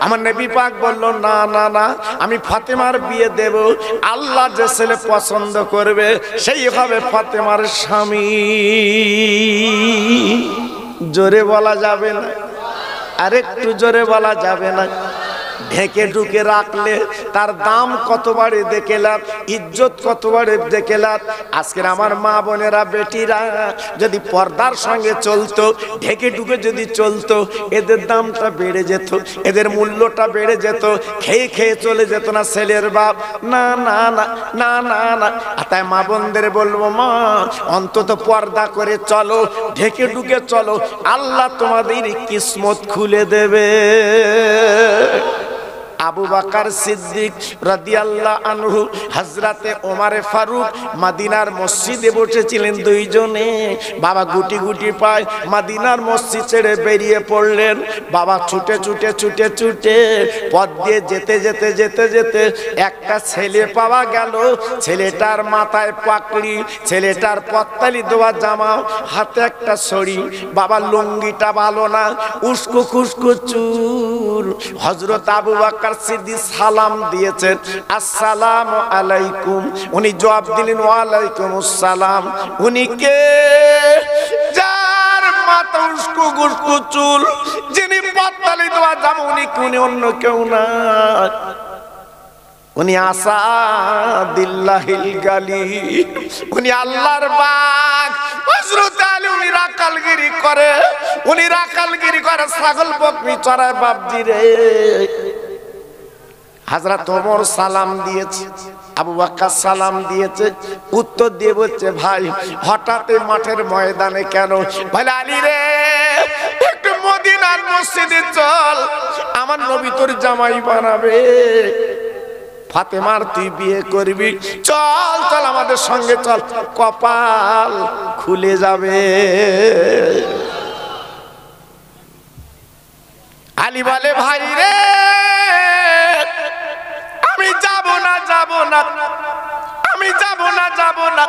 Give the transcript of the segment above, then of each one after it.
আমার নবী পাক বলল, না না না, আমি ফাতেমার বিয়ে দেব। আল্লাহ যে ছেলে পছন্দ করবে, সেইভাবে ফাতেমার স্বামী। জোরে বলা যাবে না? আরেকটু জোরে বলা যাবে না? ঢেকে ঢুকে রাখলে তার দাম কত বাড়ে দেখেলাম ইজ্জত কত বাড়ে দেখেলাম আজকের আমার মা বোনেরা, বেটিরা, যদি পর্দার সঙ্গে চলতো, ঢেকে ঢুকে যদি চলতো, এদের দামটা বেড়ে যেত, এদের মূল্যটা বেড়ে যেত, খেয়ে খেয়ে চলে যেত না ছেলের বাপ। না না না না না না। তাই মা বোনদের বলব, মা, অন্তত পর্দা করে চলো, ঢেকে ঢুকে চলো, আল্লাহ তোমাদের কিসমত খুলে দেবে। আবু বাকার সিদ্দিক রাদিয়াল্লাহ আনহু হজরতে ওমারে ফারুক মাদিনার মসজিদে বসেছিলেন দুইজনে। বাবা গুটি গুটি পায় মাদিনার মসজিদ ছেড়ে বেরিয়ে পড়লেন। বাবা ছুটে ছুটে ছুটে ছুটে পথ দিয়ে যেতে যেতে যেতে যেতে একটা ছেলে পাওয়া গেল। ছেলেটার মাথায় পাকড়ি ছেলেটার পত্তালি দেওয়া জামা, হাতে একটা ছড়ি। বাবা লুঙ্গিটা ভালো না, উস্কু খুস্কো চুল হজরত আবু বাক্কার সালাম দিয়েছেন। আসসালাম আলাইকুম। উনি জবাব দিলেন ওয়ালাইকুম আসসালাম উনি কে? যার মাথা উস্কো চুল, যিনি পত্তালি দেওয়া জামা, উনি উনি অন্য কেউ না? উনি আসা দিল্লাহিল গালি, উনি আল্লাহর বাগ। হযরত আলী, উনি রাকালগিরি করে, উনি রাকালগিরি করে, ছাগল বকরি চড়ায় বাপজি রে। হাজরত ওমর সালাম দিয়েছে, আবু বাক্কা সালাম দিয়েছে, উত্তর দিয়ে বলছে, ভাই, হঠাৎ মাঠের ময়দানে কেন? ভাই, আলী রে, একটু মদিনার মসজিদে চল, আমার নবী তোর জামাই বানাবে। ফাতেমার তুই বিয়ে করবি। চল চল, আমাদের সঙ্গে চল, কপাল খুলে যাবে। আলী বলে, ভাই রে যাব না যাব না। আমি যাব না যাব না।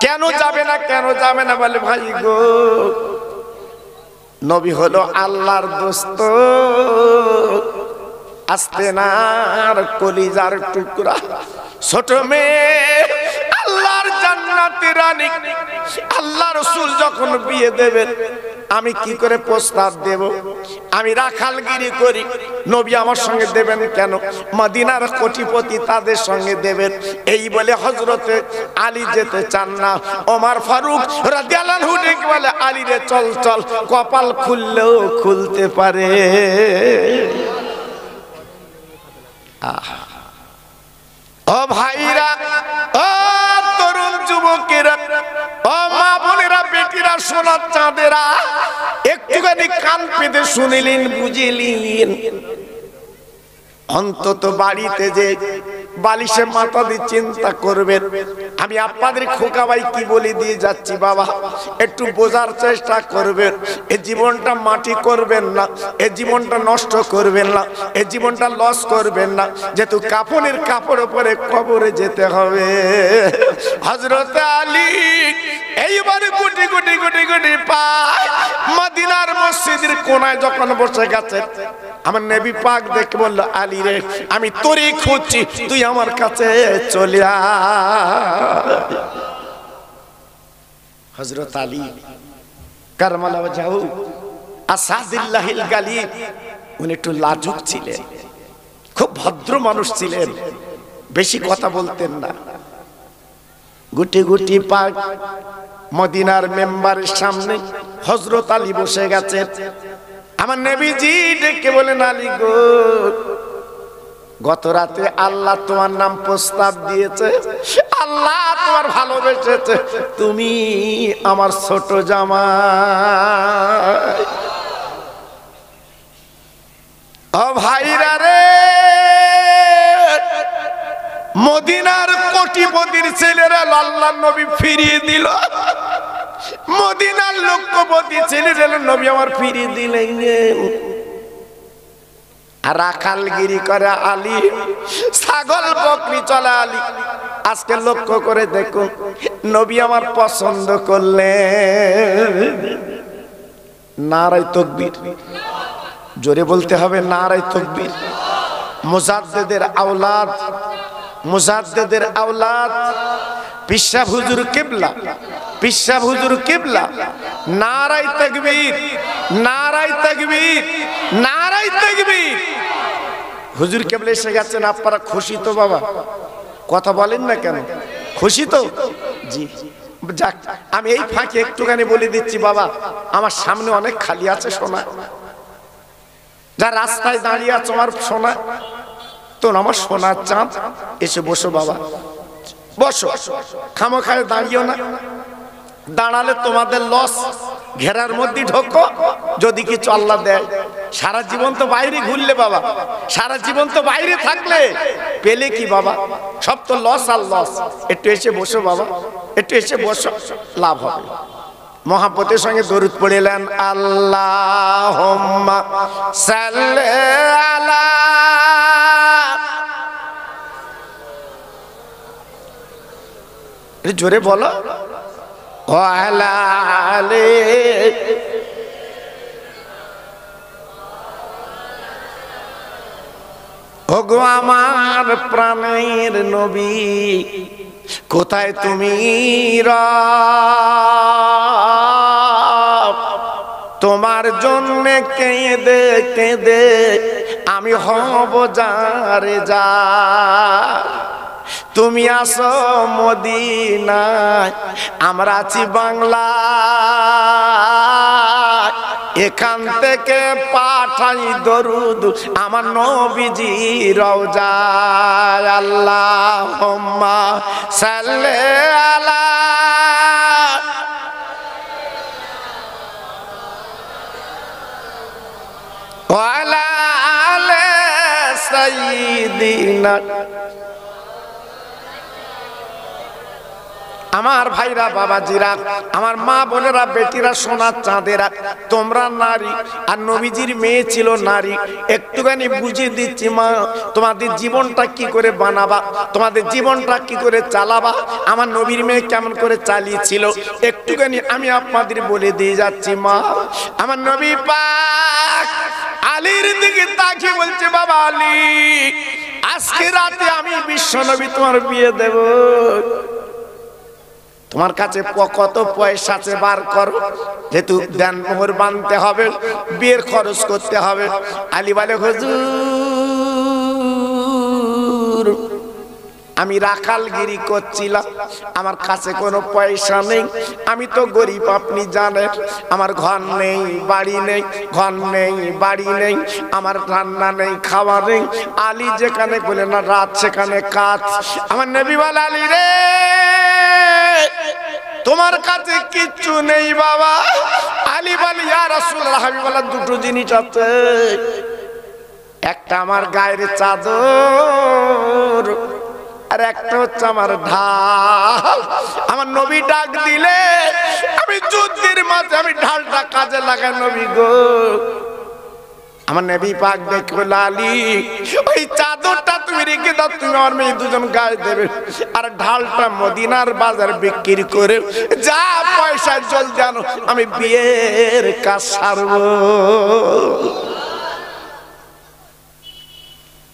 কেন যাবে না, কেন যাবে না বলে, ভাই গো, নবী হলো আল্লাহর দোস্ত। আসতে না আর কলিজার টুকরা। ছোট মেয়ে জান্নাতি রানী। আল্লাহ রসুল যখন বিয়ে দেবেন, আমি কি করে প্রস্তাব দেব? আমি রাখালগিরি করি। নবী আমার সঙ্গে দেবেন কেন? মদিনার কোটিপতি তাদের সঙ্গে দেবেন। এই বলে হজরতে আলী যেতে চান না। ওমার ফারুক রাদিয়াল্লাহু ডেকে বলে, আলী রে, চল চল, কপাল খুললেও খুলতে পারে। ও ভাইরা সোনার চাঁদেরা। একটুখানি কান পেতে শুনিলেন বুঝিলেন। অন্তত বাড়িতে যে বালিশে মাথা দিয়ে চিন্তা করবেন। আমি আপনাদের খোকা ভাই কি বলে দিয়ে যাচ্ছি, বাবা। একটু বোঝার চেষ্টা করবেন। এ জীবনটা মাটি করবেন না, এ জীবনটা নষ্ট করবেন না, এ জীবনটা লস করবেন না। যেহেতু কাপড়ের কাপড় পরে কবরে যেতে হবে। হজরত আলী এইবারে গুটি গুটি গুটি গুটি পায় মদিনার মসজিদের কোনায় যখন বসে গেছে। আমার নেবি পাক দেখে বলল, আলী রে, আমি তোরই খুঁজছি, তুই আমার কাছে চলে হজরত আলী, কারমালা যাও আসাদিল্লাহিল গালি উনি একটু লাজুক ছিলেন, খুব ভদ্র মানুষ ছিলেন, বেশি কথা বলতেন না। গুটি গুটি পাক মদিনার মেম্বারের সামনে হজরত আলী বসে গেছেন। আমার নেবিজি ডেকে বলেন, আলী গো গত রাতে আল্লাহ তোমার নাম প্রস্তাব দিয়েছে। আল্লাহ তোমার ভালোবেসেছে। তুমি আমার ছোট জামা ও ভাইরা রে, মদিনার কোটিপতির ছেলেরা আল্লাহ নবী ফিরিয়ে দিল। মদিনার লক্ষ্যপতি ছেলেরা নবী আমার ফিরিয়ে দিলেন। রাখালগিরি করে আলী, ছাগল বকরি চলে আলী। আজকে লক্ষ্য করে দেখুন, নবী আমার পছন্দ করলে নারাই তকবীর। জোরে বলতে হবে নারাই তকবীর। মুজাদ্দেদের আওলাদ মুজাদ্দেদের আওলাদ, পিসা হুজুর কিবলা। পিসা হুজুর কিবলা। নারাই তকবীর নারাই তকবীর নারাই তকবীর। হুজুর কেবলে এসে গেছেন, আপনারা খুশি তো বাবা? কথা বলেন না কেন? খুশি তো? জি। যাক, আমি এই ফাঁকে একটুখানি বলে দিচ্ছি বাবা, আমার সামনে অনেক খালি আছে সোনা। যা রাস্তায় দাঁড়িয়ে আছে আমার সোনা। তো আমার সোনার চাঁদ, এসে বসো বাবা। বসো। খামো খায় দাঁড়িয়েও না। দাঁড়ালে তোমাদের লস ঘেরার মধ্যে ঢোকো, যদি কিছু আল্লাহ দেয়। সারা জীবন তো বাইরে ঘুরলে বাবা, সারা জীবন তো বাইরে থাকলে পেলে কি বাবা? সব তো লস আর লস একটু এসে বসো বাবা, একটু এসে বসো, লাভ হবে। মহাপতের সঙ্গে দরুদ পড়িলেন আল্লাহ আলা জোরে বলো। আলে ওগো আমার প্রাণের নবী, কোথায় তুমি? তোমার জন্য কেঁদে কেঁদে আমি হব যারে যা তুমি আসো মদিনায়, আমরা আছি বাংলা এখান থেকে পাঠাই দরুদ আমার নবীজি রওজায়। আল্লাহ সাল্লে আলা ওয়ালা আলে সাইয়্যিদিনা। আমার ভাইরা, বাবাজিরা, আমার মা বোনেরা, বেটিরা, সোনার চাঁদেরা, তোমরা নারী আর নবীজির মেয়ে ছিল নারী। একটুখানি বুঝিয়ে দিচ্ছি মা, তোমাদের জীবনটা কি করে বানাবা? তোমাদের জীবনটা কি করে চালাবা? আমার নবীর মেয়ে কেমন করে চালিয়েছিল? একটুখানি আমি আপনাদের বলে দিয়ে যাচ্ছি মা। আমার নবী পাক আলীর দিকে তাকিয়ে বলছে, বাবা আলী, আজকে রাতে আমি বিশ্ব নবী তোমার বিয়ে দেব। তোমার কাছে কত পয়সা আছে বার করো। যেহেতু দেন মোহর বানতে হবে, বিয়ের খরচ করতে হবে। আলিবালে বলে, হুজুর আমি রাখালগিরি করছিলাম। আমার কাছে কোনো পয়সা নেই। আমি তো গরিব, আপনি জানেন। আমার ঘর নেই, বাড়ি নেই, ঘর নেই, বাড়ি নেই, আমার রান্না নেই, খাওয়া নেই। আলী যেখানে বলে না, রাত সেখানে কাজ। আমার নবীওয়ালা আলী রে, তোমার কাছে কিচ্ছু নেই বাবা। আলী বলি, ইয়া রাসূলুল্লাহ হাবিবাল্লাহ দুটো জিনিস আছে। একটা আমার গায়ের চাদর আর একটা হচ্ছে আমার ঢাল। আমার নবী ডাক দিলে, আমি যুদ্ধের মাঝে আমি ঢালটা কাজে লাগাই, নবী গো। আমার নবী পাক দেখো লালি, ওই চাদরটা তুমি রেখে দাও, তুমি আমার মেয়ে দুজন গায়ে দেবে। আর ঢালটা মদিনার বাজার বিক্রি করে, যা পয়সা জল জানো আমি বিয়ের কাজ সারবো।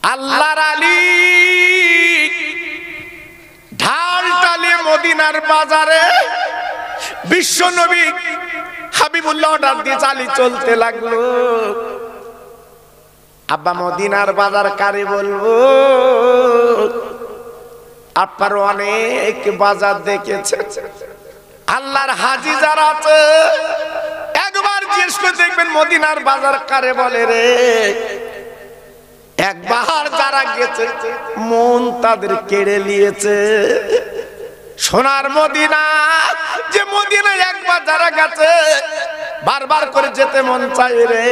আল্লাহর আলী মদিনার বাজারে বিশ্ব নবী হাবিবুল্লাহ ডাক দিয়ে চালি চলতে লাগল। আব্বা মদিনার বাজার কারে বলব? আপনার অনেক বাজার দেখেছে। আল্লাহর হাজি যারা আছে, একবার জিজ্ঞেস করে দেখবেন মদিনার বাজার কারে বলে রে। একবার যারা গেছে, মন তাদের কেড়ে নিয়েছে। সোনার মদিনা, যে মদিনা একবার যারা গেছে, বারবার করে যেতে মন চাই রে।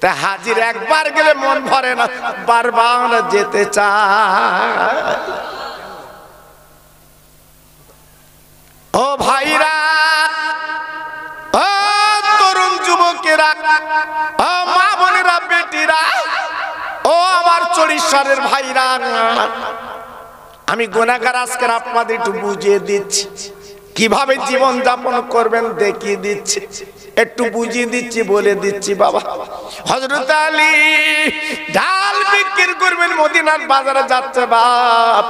তা হাজির একবার গেলে মন ভরে না, বারবার যেতে চায়। ও ভাইরা, ও তরুণ যুবকেরা, ও মা বোনেরা, বেটিরা, ও আমার চরিশ্বরের ভাইরা। আমি গোনাগার আজকের আপনাদের একটু বুঝিয়ে দিচ্ছি। কীভাবে জীবন যাপন করবেন দেখিয়ে দিচ্ছি। একটু বুঝিয়ে দিচ্ছি, বলে দিচ্ছি, বাবা। হজরত আলী ডাল বিক্রি করবেন মদিনার বাজারে যাচ্ছে, বাপ।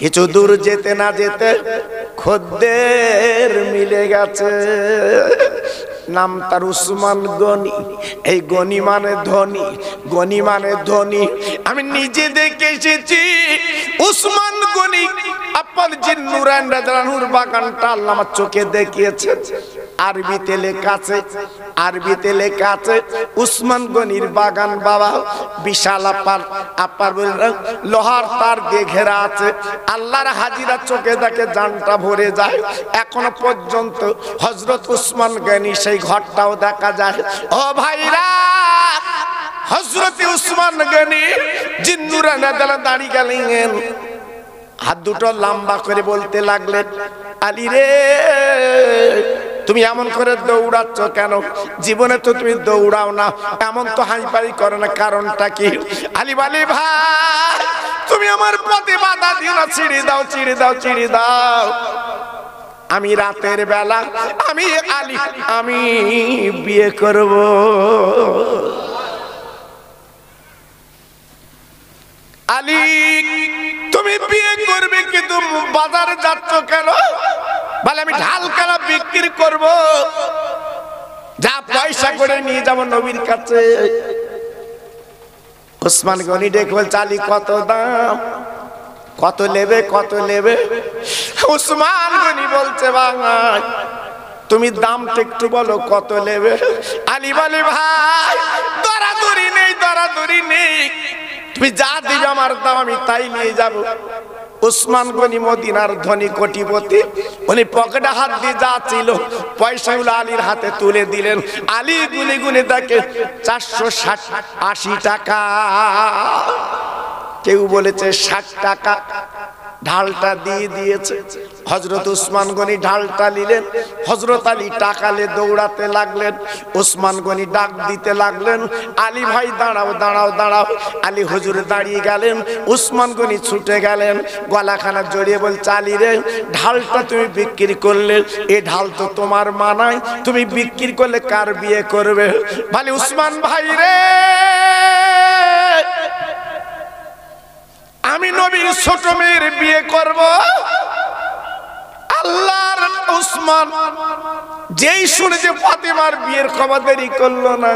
কিছু দূর যেতে না যেতে খদ্দের মিলে গেছে। নাম তার উসমান গনি। এই গনি মানে ধনী, গনি মানে ধনী। আমি নিজে দেখে এসেছি, উসমান গনি। আপনার যে নুরান রাজানুর বাগানটা আল্লাহ আমার চোখে দেখিয়েছে আরবিতে লেখা আছে আরবিতে লেখা আছে উসমান গনির বাগান বাবা, বিশাল আপার আপার লোহার তার দিয়ে ঘেরা আছে। আল্লাহর হাজিরা চোখে দেখে জানটা ভরে যায়। এখনও পর্যন্ত হজরত উসমান গনি সেই ঘরটাও দেখা যায়। ও ভাইরা হজরত উসমান গনি জিন্নুরা নাদালা দাঁড়িয়ে গেলেন। হাত দুটো লম্বা করে বলতে লাগলেন, আলী রে তুমি এমন করে দৌড়াচ্ছ কেন? জীবনে তো তুমি দৌড়াও না। এমন তো হাইপাই করো না, কারণটা কি? আলী বালি ভাই, তুমি আমার পথে বাধা দিও না, ছিড়ে দাও ছিড়ে দাও ছিড়ে দাও। আমি রাতের বেলা, আমি আলী, আমি বিয়ে করব। আলী, তুমি বিয়ে করবে, কিন্তু বাজারে যাচ্ছ কেন? বলে আমি ঢাল কালা বিক্রি করব? যা পয়সা করে নিয়ে যাব নবীর কাছে। ওসমান গনি ডেকে বল চালি কত দাম? কত নেবে কত নেবে? উসমান গনি বলছে বাঙাল তুমি দামটা একটু বলো কত নেবে? আলী বলে ভাই দরাদরি নেই দরাদরি নেই। তুমি যা দিবে আমার দাম আমি তাই নিয়ে যাব। উসমান গনি মদিনার ধনী কোটিপতি, উনি পকেটে হাত দিয়ে যা ছিল, পয়সাগুলো আলীর হাতে তুলে দিলেন। আলী গুনে গুনে তাকে চারশো ষাট, আশি টাকা। কেউ বলেছে ষাট টাকা, ঢালটা দিয়ে দিয়েছে। হজরত উসমান গনি ঢালটা নিলেন হজরত আলী টাকালে দৌড়াতে লাগলেন, উসমান গনি ডাক দিতে লাগলেন, আলী ভাই দাঁড়াও দাঁড়াও দাঁড়াও। আলী হুজুর দাঁড়িয়ে গেলেন, উসমান গনি ছুটে গেলেন, গলাখানা জড়িয়ে বলছে আলী রে, ঢালটা তুমি বিক্রি করলে, এ ঢাল তো তোমার মানায় তুমি বিক্রি করলে কার বিয়ে করবে? ভালি উসমান ভাই রে, আমি নবীর ছোট মেয়ের বিয়ে করব। আল্লাহর উসমান, যেই শুনে যে ফাতেমার বিয়ের খবর দেরি করল না।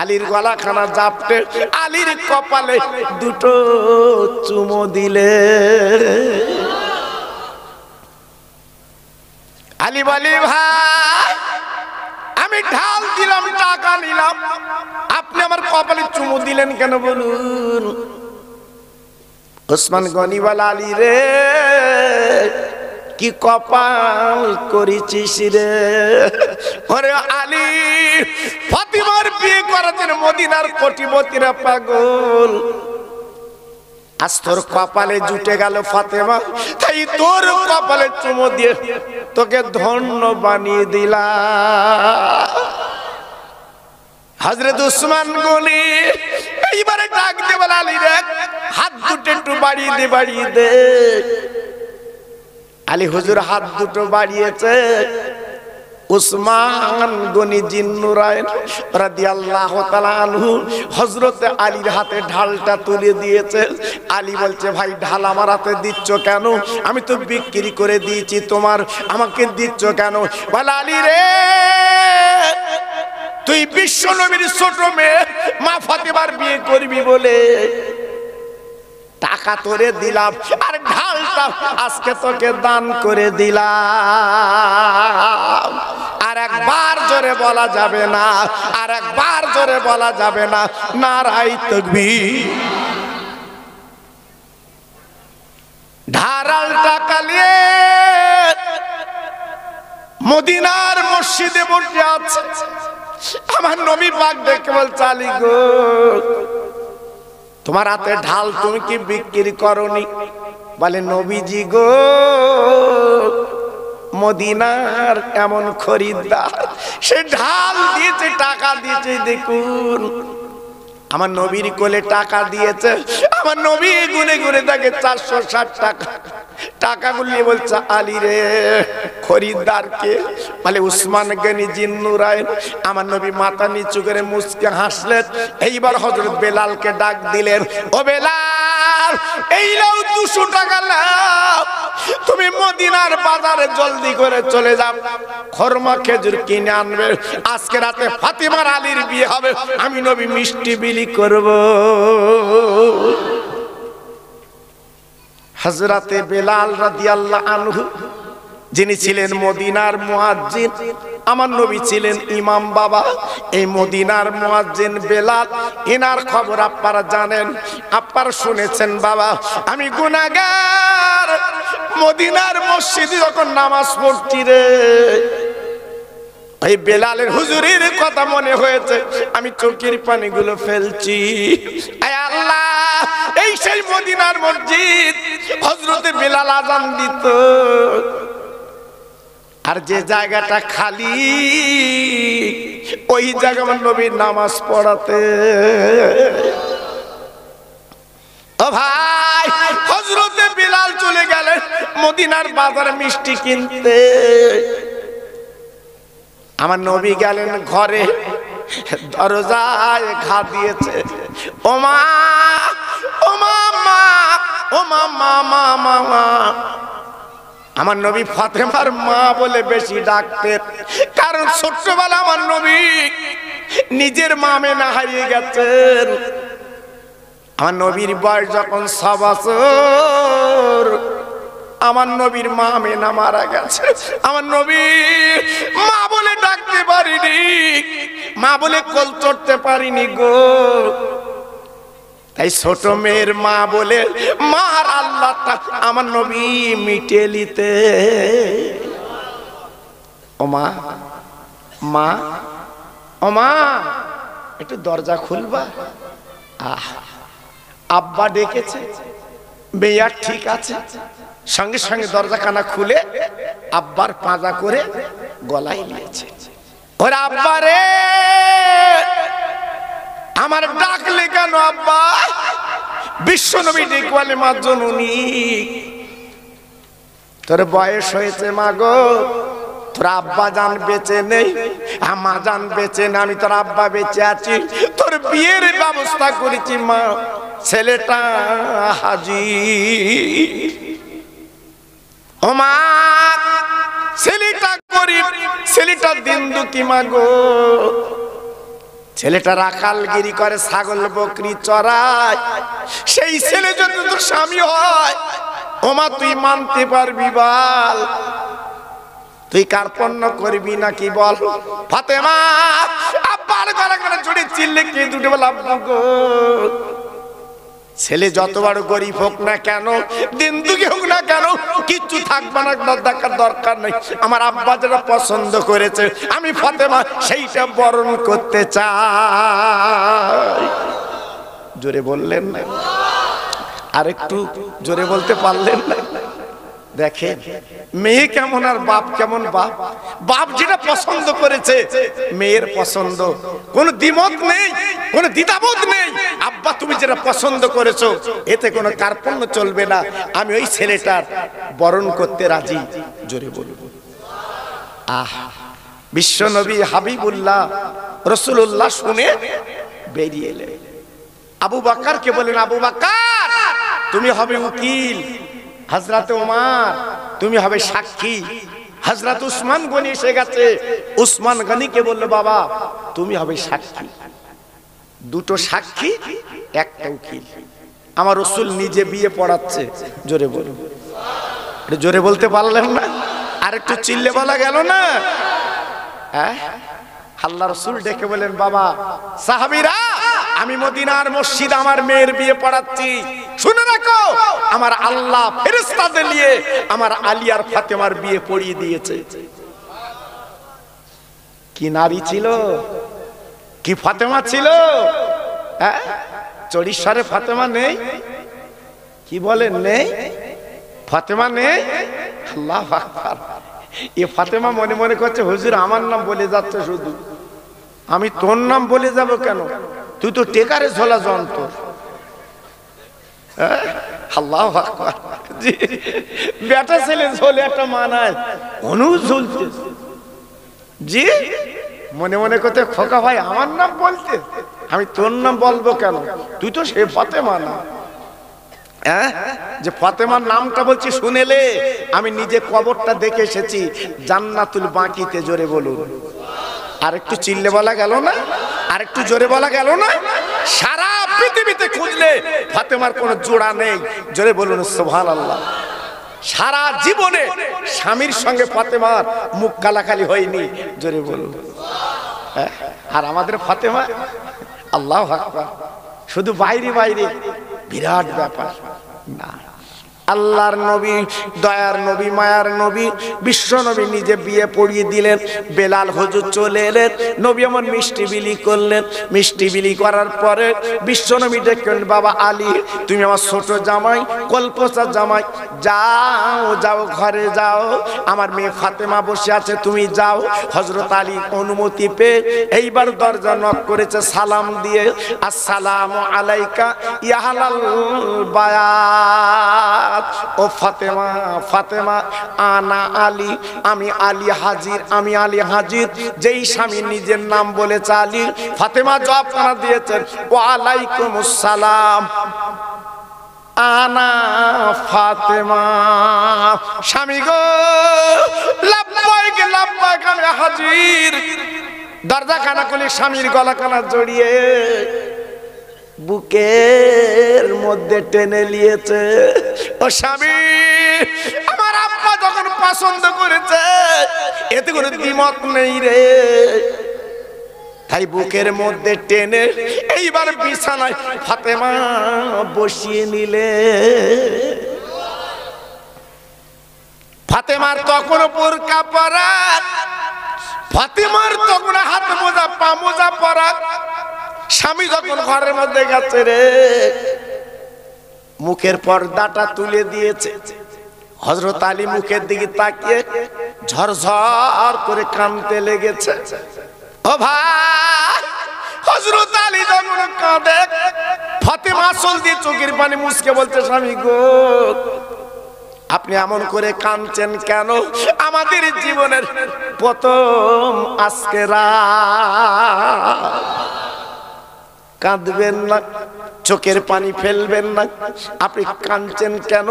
আলীর গলাখানা জাপটে, আলীর কপালে দুটো চুমো দিলে। আলী বলি, ভাই, আমি ঢাল দিলাম, টাকা নিলাম। আপনি আমার কপালে চুমু দিলেন কেন বলুন? ওসমান গনিওয়ালা আলী রে কি কপাল করেছিস রে? ওরে আলী, ফাতিমার বিয়ে করাতেন মদিনার কোটিপতিরা পাগল। আজ তোর কপালে জুটে গেল ফাতেমা, তাই তোর কপালে চুমো দিয়ে তোকে ধন্য বানিয়ে দিলা হজরত উসমান গনি, এইবারে ডাক দে বলালি রে, হাত দুটো একটু বাড়িয়ে দে বাড়িয়ে দে। আলী হুজুর হাত দুটো বাড়িয়েছে। উসমান গনি জিন্নুরায়ন রাদিয়াল্লাহু তাআলা আনহু আলীর হাতে ঢালটা তুলে দিয়েছে। আলী বলছে, ভাই, ঢাল আমার হাতে দিচ্ছ কেন? আমি তো বিক্রি করে দিয়েছি তোমার। আমাকে দিচ্ছ কেন? বলে, আলী রে, তুই বিশ্ব নবীর ছোট মেয়ে, মা ফাতেমার বিয়ে করবি বলে। টাকা তোরে দিলাম, আর ঢালটা আজকে তোকে দান করে দিলাম। আর একবার জোরে বলা যাবে না, আর একবার জোরে বলা যাবে না নারাই তকবি ধারাল টাকা নিয়ে মদিনার মসজিদে বসে আছে। আমার নবী পাক দেখে বল চালি গো তোমার হাতে ঢাল তুমি কি বিক্রি করনি? বলে, নবীজি গো, মদিনার এমন খরিদ্দার, সে ঢাল দিয়েছে, টাকা দিয়েছে, দেখুন। আমার নবীর কোলে টাকা দিয়েছে। আমার নবী গুনে গুনে তাকে চারশো ষাট টাকা। টাকাগুলো গুলিয়ে বলছে, আলী রে, খরিদ্দারকে বলে উসমান গনি জিন্নুরায় আমার নবী মাথা নিচু করে মুসকে হাসলেন। এইবার হজরত বেলালকে ডাক দিলেন, ও বেলাল এই নাও দুশো টাকা লাভ। তুমি মদিনার বাজারে জলদি করে চলে যাও। খরমা খেজুর কিনে আনবে। আজকে রাতে ফাতিমার আলীর বিয়ে হবে। আমি নবী মিষ্টি বিলি করব। হজরতে বেলাল রাদিয়াল্লাহ আনহু যিনি ছিলেন মদিনার মুয়াজ্জিন, আমার নবী ছিলেন ইমাম বাবা। এই মদিনার মুয়াজ্জিন বেলাল এনার খবর আপনারা জানেন আপনারা শুনেছেন, বাবা, আমি গুনাহগার। মদিনার মসজিদে যখন নামাজ পড়ছি রে, এই বেলালের হুজুরের কথা মনে হয়েছে, আমি চোখের পানিগুলো ফেলছি। আল্লাহ, এই সেই মদিনার মসজিদ হজরতে বেলাল আজান দিত। আর যে জায়গাটা খালি, ওই জায়গা নবীর নামাজ পড়াতে। ও ভাই হজরতে বিলাল চলে গেলেন মদিনার বাজারে মিষ্টি কিনতে। আমার নবী গেলেন ঘরে, দরজায় ঘা দিয়েছে। ওমা ওমা মা ওমা মা মা মা মা। আমার নবী ফাতেমার মা বলে বেশি ডাকতেন কারণ ছোট্টবেলা আমার নবী নিজের মামে না হারিয়ে গেছেন। আমার নবীর বয়স যখন ছ বছর, আমার নবীর মা মেনা মারা গেছে। আমার নবী মা বলে ডাকতে পারিনি। মা বলে কল চড়তে পারিনি গো। তাই ছোট মেয়ের মা বলে, মার আল্লাহটা আমার নবী মিটে লিতে ও মা মা, ও মা, একটু দরজা খুলবা? আহ, আব্বা ডেকেছে মেয়ার ঠিক আছে। সঙ্গে সঙ্গে দরজা কানা খুলে আব্বার পাজা করে গলায় নিয়েছে। ওরা আব্বা রে! আমার ডাকলে কেন আব্বা? বিশ্ব নবী ডেকওয়ালে মা জননী তোর বয়স হয়েছে মা গো। তোর আব্বা জান বেঁচে নেই আমা জান বেঁচে নেই, আমি তোর আব্বা বেঁচে আছি। তোর বিয়ের ব্যবস্থা করেছি মা, ছেলেটা হাজি ও মা, ছেলেটা গরিব, ছেলেটা দিন দুঃখী মা গো। ছেলেটা রাখাল রাখালগিরি করে ছাগল বকরি চড়ায়। সেই ছেলে যদি তোর স্বামী হয়, ওমা তুই মানতে পারবি বল। তুই কার্পণ্য করবি নাকি বল? ফাতেমা, আব্বার গলা গলা জুড়ে চিল্লে কে দুটো বল, আব্বু গো। ছেলে যত বড় গরিব হোক না কেন দিন দুঃখী হোক না কেন, কিচ্ছু থাকবে না দেখার দরকার নেই। আমার আব্বা যেটা পছন্দ করেছে, আমি ফাতেমা সেইটা বরণ করতে চাই। জোরে বললেন না? আর একটু জোরে বলতে পারলেন না? দেখেন, মেয়ে কেমন আর বাপ কেমন বাপ? বাপ যেটা পছন্দ করেছে, মেয়ের পছন্দ। কোন দ্বিমত নেই, কোন দ্বিধাবোধ নেই। আব্বা, তুমি যেটা পছন্দ করেছ, এতে কোনো কার্পণ্য চলবে না। আমি ওই ছেলেটার বরণ করতে রাজি। জোরে বলব আহ বিশ্ব নবী হাবিবুল্লাহ রসুল্লাহ শুনে বেরিয়ে এলেন। আবু বাক্কারকে বলেন আবু বাক্কার, তুমি হবে উকিল। হাজরাতে ওমার, তুমি হবে সাক্ষী। হাজরাত উসমান গনি এসে গেছে। উসমান গনিকে বলল, বাবা, তুমি হবে সাক্ষী। দুটো সাক্ষী, একটা উকিল। আমার রসুল নিজে বিয়ে পড়াচ্ছে। জোরে বলুন জোরে বলতে পারলেন না? আর একটু চিল্লে বলা গেল না? হ্যাঁ? আল্লাহ রসুল ডেকে বলেন বাবা, সাহাবিরা আমি মদিনার মসজিদ আমার মেয়ের বিয়ে পড়াচ্ছি। শুনে রাখো, আমার আল্লাহ ফেরেস্তাদের নিয়ে আমার আলিয়ার ফাতেমার বিয়ে পড়িয়ে দিয়েছে। কি নারী ছিল? কি ফাতেমা ছিল? হ্যাঁ? চড়িশ্বরে ফাতেমা নেই? কি বলেন, নেই? ফাতেমা নেই? আল্লাহ এ ফাতেমা মনে মনে করছে, হুজুর আমার নাম বলে যাচ্ছে শুধু। আমি তোর নাম বলে যাব কেন? তুই তো টেকারে ঝোলা যন্ত্র। হ্যাঁ? আল্লাহ বেটা ছেলে একটা মানায়। জি? মনে মনে করতে খোকা ভাই, আমার নাম বলতে? আমি তোর নাম বলব কেন? তুই তো সে ফাতেমা না। হ্যাঁ? যে ফতেমার নামটা বলছি, শুনেলে আমি নিজে কবরটা দেখে এসেছি। জান্নাতুল বাকিতে জোরে বলুন। আর একটু চিল্লে বলা গেল না? আরেকটু জোরে বলা গেল না? সারা পৃথিবীতে খুঁজলে ফাতেমার কোনো জোড়া নেই। জোরে বলুন সোহান আল্লাহ সারা জীবনে স্বামীর সঙ্গে ফাতেমার মুখ কালাকালি হয়নি। জোরে বলুন। হ্যাঁ? আর আমাদের ফাতেমা, আল্লাহ শুধু বাইরে বাইরে, বিরাট ব্যাপার। না। আল্লাহর নবী, দয়ার নবী, মায়ার নবী, বিশ্ব নবী নিজে বিয়ে পড়িয়ে দিলেন, বেলাল হজুর চলে এলেন, নবী আমার মিষ্টি বিলি করলেন, মিষ্টি বিলি করার পরে বিশ্ব নবী দেখলেন, বাবা আলী, তুমি আমার ছোট জামাই কল্পসা জামাই, যাও যাও, ঘরে যাও, আমার মেয়ে ফাতেমা বসে আছে, তুমি যাও হজরত আলী অনুমতি পেয়ে এইবার দরজা নক করেছে, সালাম দিয়ে, আসসালামু আলাইকা ইয়াহালাল বায়াত। ও ফাতেমা ফাতেমা, আনা আলী, আমি আলী হাজির, আমি আলী হাজির। যেই স্বামী নিজের নাম বলেছে আলী, ফাতেমা জব করা দিয়েছেন, ও আলাইকুম আসসালাম আনা ফাতেমা, স্বামী গো লাব্বাইক লাব্বাইক আমি হাজির। দরজা কানা করলে স্বামীর গলা কানা জড়িয়ে বুকের মধ্যে টেনে নিয়েছে। ও স্বামী, আমার আব্বা যখন পছন্দ করেছে, এতে করে দ্বিমত নেই রে। তাই বুকের মধ্যে টেনে এইবার বিছানায় ফাতেমা বসিয়ে নিলে। ফাতেমার তখন বোরকা পরা ফাতেমার তখন হাত মোজা, পা মোজা পরা। স্বামী যখন ঘরের মধ্যে গেছে রে মুখের পর্দাটা তুলে দিয়েছে। হজরত আলী মুখের দিকে তাকিয়ে ঝরঝর করে কানতে লেগেছে। ও ভাই হজরত আলী যখন কাঁদে ফাতেমা আসল দিয়ে চোখের পানি মুসকে বলতে স্বামী গো আপনি এমন করে কাঁদছেন কেন? আমাদের জীবনের প্রথম আজকে রাত। কাঁদবেন না, চোখের পানি ফেলবেন না। আপনি কাঁদছেন কেন?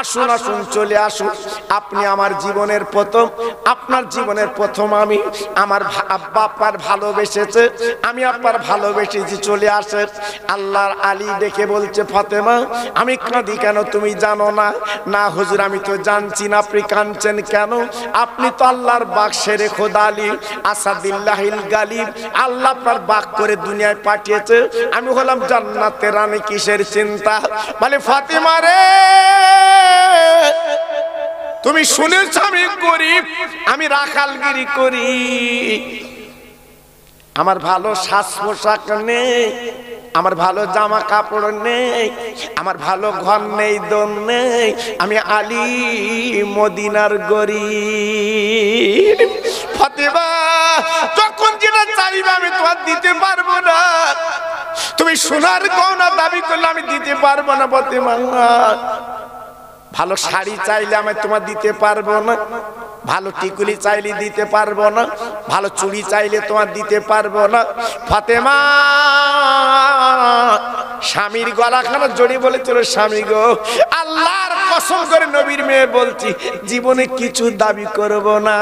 আসুন আসুন, চলে আসুন। আপনি আমার জীবনের প্রথম, আপনার জীবনের প্রথম আমি। আমার আব্বা ভালোবেসেছে। আমি আপনার ভালোবেসেছি, চলে আসে আল্লাহর আলী দেখে বলছে, ফাতেমা, আমি কাঁদি কেন? তুমি জানো না? না, হুজুর, আমি তো জানছি না। আপনি কাঁদছেন কেন? আপনি তো আল্লাহর বাক্সের খোদা আলী। আসাদিল্লাহিল গালিব। আল্লাহ আপনার বাক করে দুনিয়ায় পাঠিয়েছে। আমি হলাম জান্নাতে রানী, কিসের চিন্তা? মানে ফাতিমা রে, তুমি শুনেছ আমি গরিব, আমি রাখালগিরি করি। আমার ভালো শ্বাস পোশাক নেই। আমার ভালো জামা কাপড় নেই, আমার ভালো ঘর নেই, দন নেই। আমি আলী মদিনার গরিব। ফাতেমা, যখন যেটা চাইবে আমি তোমার দিতে পারব না। তুমি সোনার গহনা দাবি করলে আমি দিতে পারব না ফাতেমা। ভালো শাড়ি চাইলে আমি তোমার দিতে পারব না। ভালো টিকুলি চাইলে দিতে পারব না। ভালো চুড়ি চাইলে তোমার দিতে পারব না। ফাতেমা স্বামীর গলাখানা জড়ি বলেছিল স্বামী গো? আল্লাহর কসম করে নবীর মেয়ে বলছি, জীবনে কিছু দাবি করব না।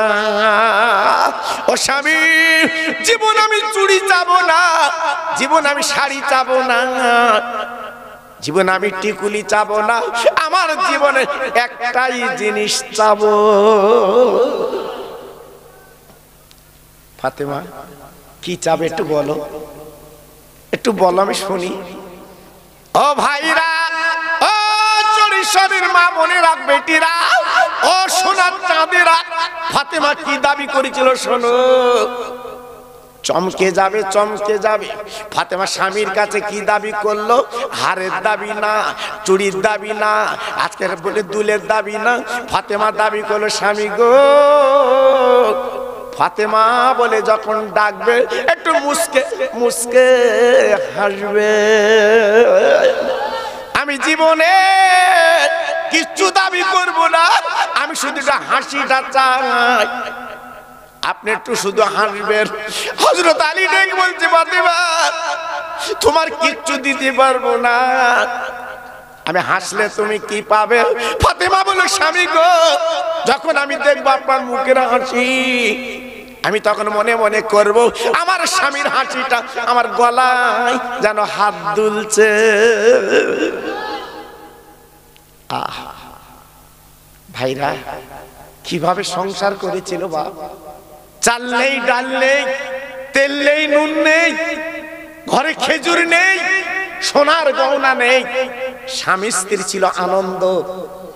ও স্বামী, জীবন আমি চুড়ি চাবো না, জীবন আমি শাড়ি চাবো না, জীবন আমি টিকুলি চাবো না, আমার জীবনে একটাই জিনিস চাবো। ফাতেমা, কি চাবে একটু বলো? একটু বলো, আমি শুনি। ও ভাইরা, ও চরিশ্বরের মা বোনেরা বেটিরা ও সোনার চাঁদেরা। ফাতেমা কি দাবি করেছিল শোনো? চমকে যাবে চমকে যাবে। ফাতেমা স্বামীর কাছে কি দাবি করল? হারের দাবি না, চুরির দাবি না, আজকের বলে দুলের দাবি না। ফাতেমা দাবি করল, স্বামী গো ফাতেমা বলে যখন ডাকবে, একটু মুসকে মুসকে হাসবে। আমি জীবনে কিচ্ছু দাবি করব না, আমি শুধু একটা হাসিটা চাই। আপনি একটু শুধু হাসবেন। হজরত আলী ডেকে বলছে, ফাতেমা, তোমার কিচ্ছু দিতে পারব না। আমি হাসলে তুমি কি পাবে? ফাতেমা বলো স্বামী গো, যখন আমি দেখব আপনার মুখের হাসি আমি তখন মনে মনে করব, আমার স্বামীর হাসিটা আমার গলায় যেন হাত দুলছে। আহা, ভাইরা, কীভাবে সংসার করেছিল বাপ? চাল নেই ডাল নেই, তেল নেই, নুন নেই, ঘরে খেজুর নেই, সোনার গহনা নেই। স্বামী স্ত্রী ছিল আনন্দ,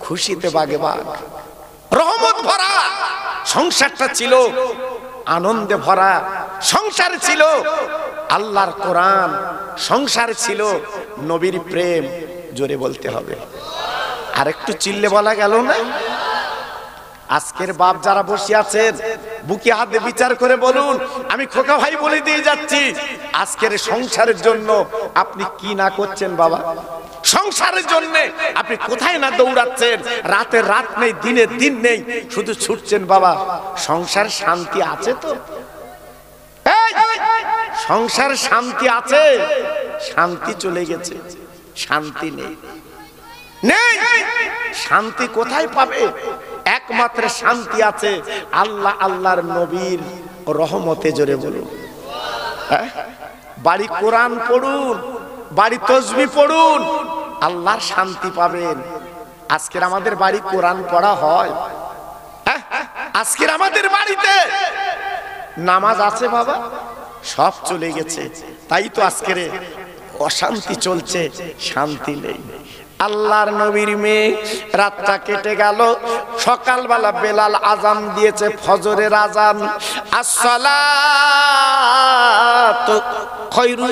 খুশিতে বাগে বাগ। রহমত ভরা সংসারটা ছিল আনন্দে ভরা সংসার ছিল। আল্লাহর কোরআন সংসার ছিল। নবীর প্রেম, জোরে বলতে হবে। আর একটু চিল্লে বলা গেল না? আজকের বাপ যারা বসে আছেন, বুকে হাতে বিচার করে বলুন, আমি খোকা ভাই বলে দিয়ে যাচ্ছি। আজকের সংসারের জন্য আপনি কি না করছেন বাবা? সংসারের জন্য আপনি কোথায় না দৌড়াচ্ছেন? রাতে রাত নেই, দিনে দিন নেই, শুধু ছুটছেন বাবা। সংসার শান্তি আছে তো? সংসার শান্তি আছে? শান্তি চলে গেছে, শান্তি নেই। নেই? শান্তি কোথায় পাবে? একমাত্র শান্তি আছে আল্লাহ আল্লাহর নবীর রহমতে জোরে বলুন। হ্যাঁ? বাড়ি কোরআন পড়ুন, বাড়ি তসবি পড়ুন, আল্লাহর শান্তি পাবেন। আজকের আমাদের বাড়ি কোরআন পড়া হয়। হ্যাঁ? আজকের আমাদের বাড়িতে নামাজ আছে বাবা, সব চলে গেছে। তাই তো আজকের অশান্তি চলছে, শান্তি নেই। আল্লাহর নবীর মেয়ে। রাতটা কেটে গেল। সকালবেলা বেলাল আজান দিয়েছে ফজরের আজান। আসলা খৈরু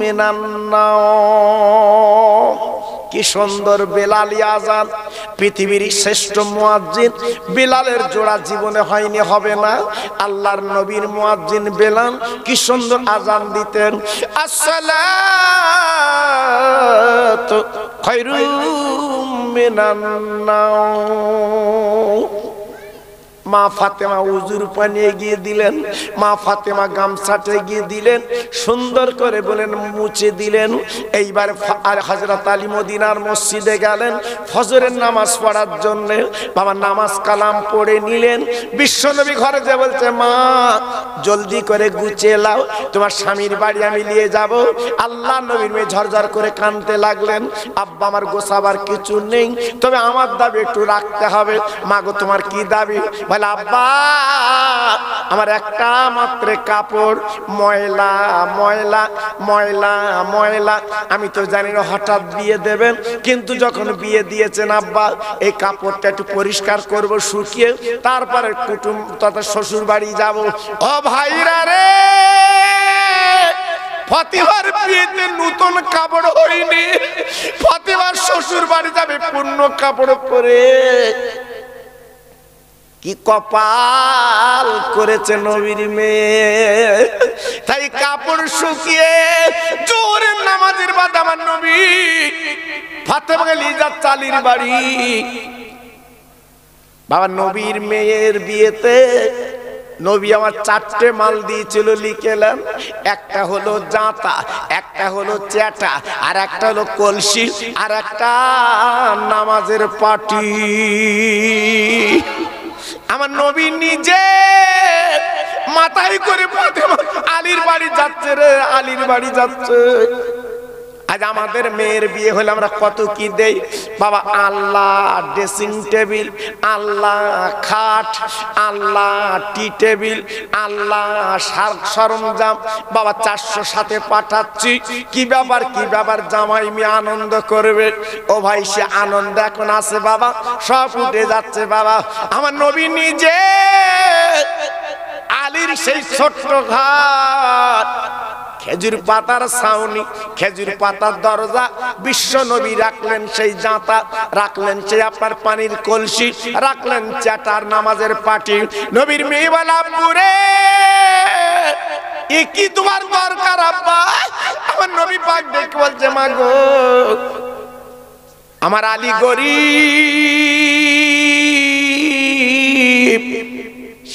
মিনান নাওম। কি সুন্দর বেলালি আজান পৃথিবীর শ্রেষ্ঠ মুয়াজ্জিন। বেলালের জোড়া জীবনে হয়নি, হবে না। আল্লাহর নবীর মুয়াজ্জিন বেলাল, কি সুন্দর আজান দিতেন। আসসালাতু খায়রুম মিনান নাওম। মা ফাতেমা উজুর পানি এগিয়ে দিলেন, মা ফাতেমা গামছাটা এগিয়ে দিলেন, সুন্দর করে বলেন মুছে দিলেন। এইবার আর হজরত আলী মদিনার মসজিদে গেলেন, ফজরের নামাজ পড়ার জন্য। বাবা নামাজ কালাম পড়ে নিলেন। বিশ্বনবী ঘরে যে বলছে, মা, জলদি করে গুছিয়ে লাও তোমার স্বামীর বাড়ি আমি নিয়ে যাব। আল্লাহ নবীর মেয়ে ঝরঝর করে কানতে লাগলেন, আব্বা, আমার গোসাবার কিছু নেই, তবে আমার দাবি একটু রাখতে হবে। মাগো তোমার কি দাবি? বলে আব্বা আমার একটা মাত্র কাপড়, ময়লা ময়লা ময়লা ময়লা। আমি তো জানি না, হঠাৎ বিয়ে দেবেন, কিন্তু যখন বিয়ে দিয়েছেন আব্বা, এই কাপড়টা একটু পরিষ্কার করব, শুকিয়ে তারপরে কুটুম, তথা শ্বশুর বাড়ি যাব। ও ভাইরা রে ফতিমার বিয়েতে নতুন কাপড় হয়নি। ফতিমার শ্বশুর বাড়ি যাবে, পূর্ণ কাপড় পরে। কি কপাল করেছে নবীর মেয়ে? তাই কাপড় শুকিয়ে জোরে নামাজের বাদ আমার নবী ফাতেমা লিজা চালির বাড়ি। বাবা, নবীর মেয়ের বিয়েতে নবী আমার চারটে মাল দিয়েছিল লিখেলেন একটা হলো জাঁতা, একটা হলো চ্যাটা, আর একটা হলো কলসি, আর একটা নামাজের পাটি। আমার নবী নিজে মাথায় করে আলীর বাড়ি যাচ্ছে রে আলীর বাড়ি যাচ্ছে। আজ আমাদের মেয়ের বিয়ে হলে আমরা কত কি দেই? বাবা, আল্লাহ ড্রেসিং টেবিল আল্লাহ খাট, আল্লাহ টি টেবিল আল্লাহ সার সরঞ্জাম। বাবা, চারশো সাথে পাঠাচ্ছি। কি ব্যাপার কি ব্যাপার? জামাই মেয়ে আনন্দ করবে। ও ভাই, সে আনন্দ এখন আছে, বাবা। সব উঠে যাচ্ছে, বাবা। আমার নবী নিজে আলীর সেই ছোট্ট ঘাট। খেজুর পাতার ছাউনি, খেজুর পাতার দরজা বিশ্ব নবী রাখলেন সেই জাঁতা, রাখলেন সেই আপনার পানির কলসি, রাখলেন চ্যাটার নামাজের পাটি। নবীর মেয়েবেলা পুরে কি তোমার দরকার, আব্বা? আমার নবী পাক দেখে বলছে, মা গো, আমার আলী গরিব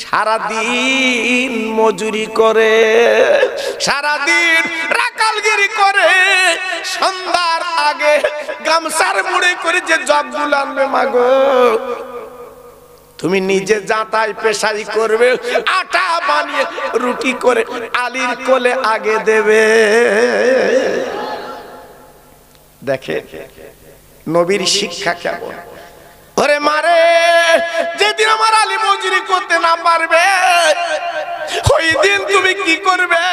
সারাদিন মজুরি করে সারাদিন রাকালগিরি করে, সন্ধ্যার আগে গামছার মুড়ে করে যে জবগুলো আনবে মাগো। তুমি নিজে যাতাই পেশাই করবে, আটা বানিয়ে রুটি করে আলির কোলে আগে দেবে। দেখে নবীর শিক্ষা কেমন? ওরে মারে, যেদিন আমার আলী মজুরি করতে না পারবে, ওই দিন তুমি কি করবে?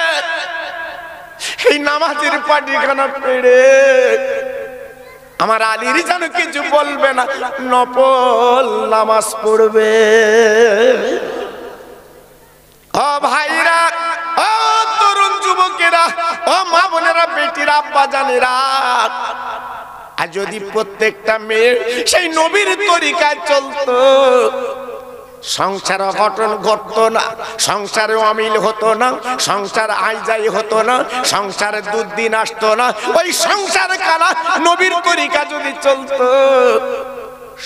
এই নামাজের পাটিখানা পেড়ে আমার আলীর যেন কিছু বলবে না নপল নামাজ পড়বে। ও ভাইরা, ও তরুণ যুবকেরা, ও মা বোনেরা, বেটিরা, আব্বা জানেরা আর যদি প্রত্যেকটা মেয়ে সেই নবীর তরিকায় চলতো, সংসার অঘটন ঘটতো না, সংসারে অমিল হতো না, সংসার আইজাই হতো না, সংসারে দুদিন আসতো না, ওই সংসার কালা নবীর তরিকা যদি চলতো